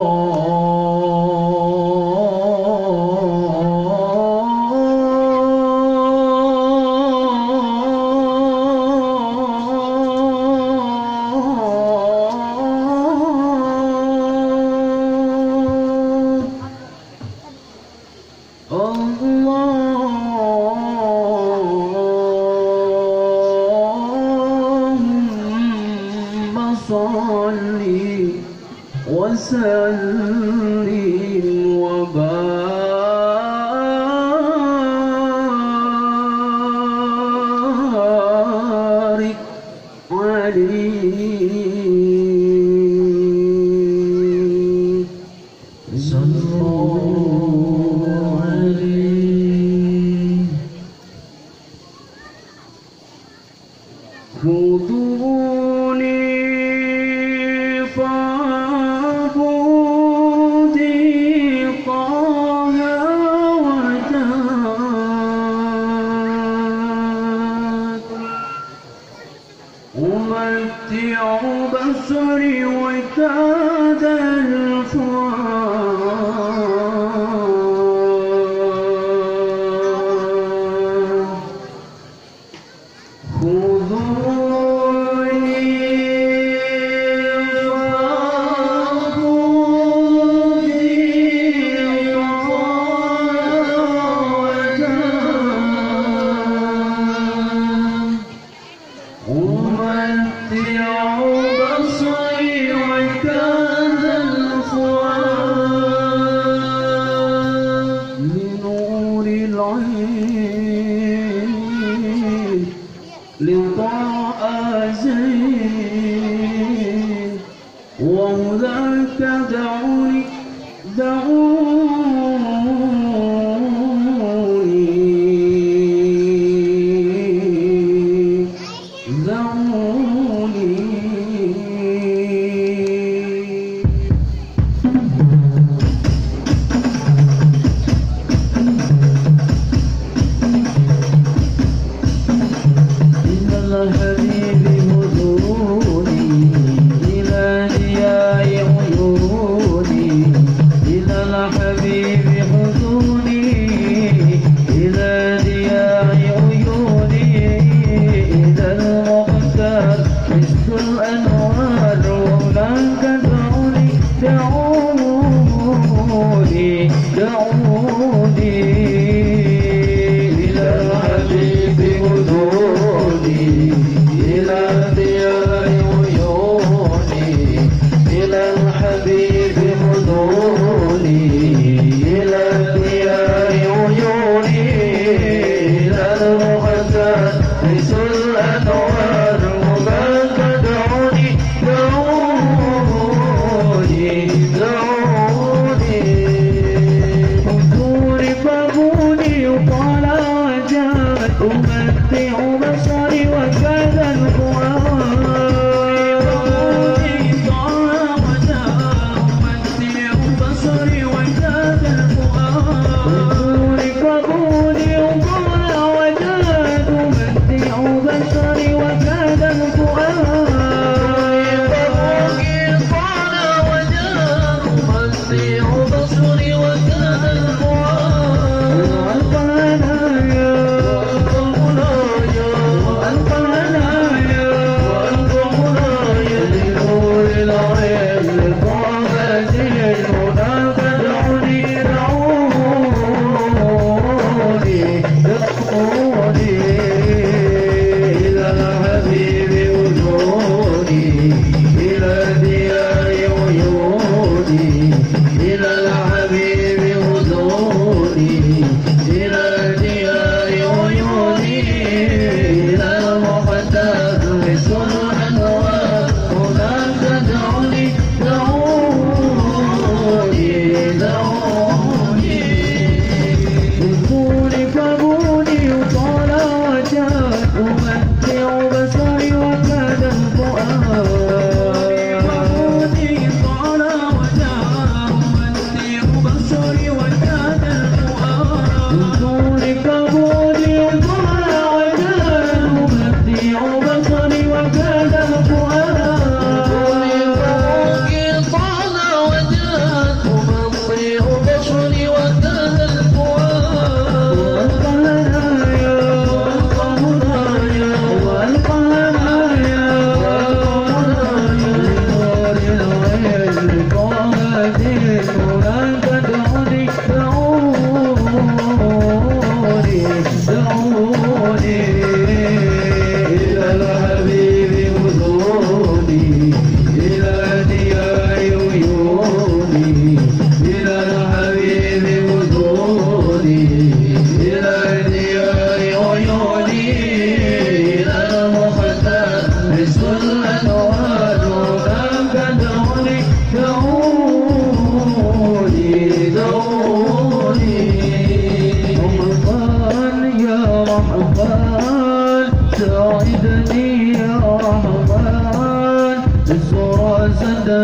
Oh. وسلم وبارك عليه. Quando دعوني دعوني إلى الحبيب غدوني إلى ديار عيوني إلى الحبيب غدوني إلى ديار عيوني إلى المقدس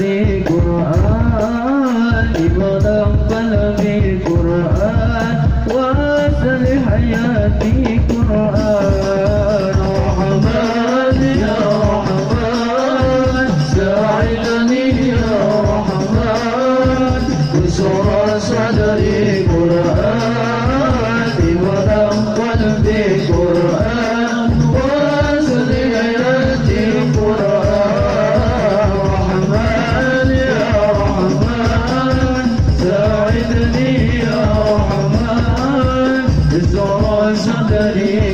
রে करे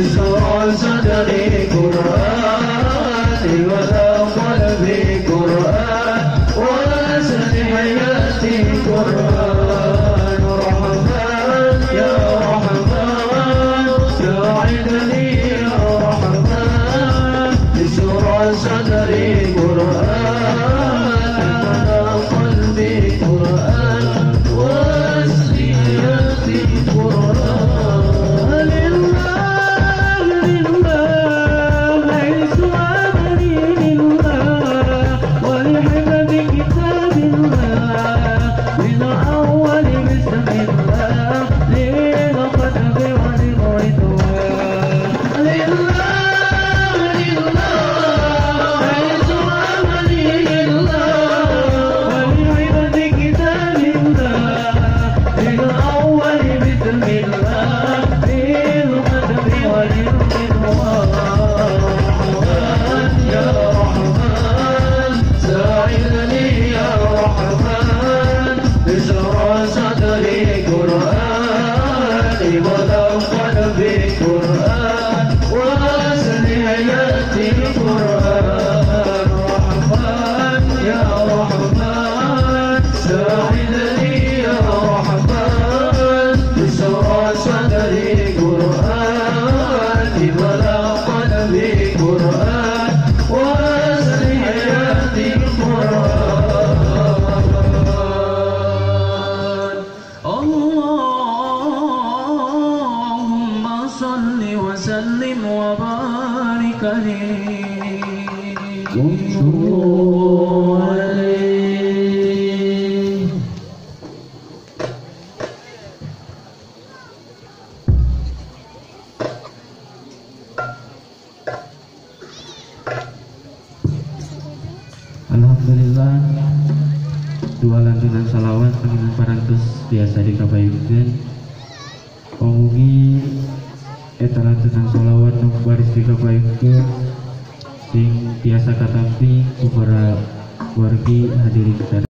اشرع صدري قرآن ولا قلبي قرآن ولا سن قرآن رحمن يا رحمن ساعدني يا رحمن اشرع صدري قرآن is the Alhamdulillah dua lantunan salawat penginan parantus biasa dikabayukan Omugi etalantenan solawat nung baris tiga paingkeun sing biasa katampi kubara wargi hadirin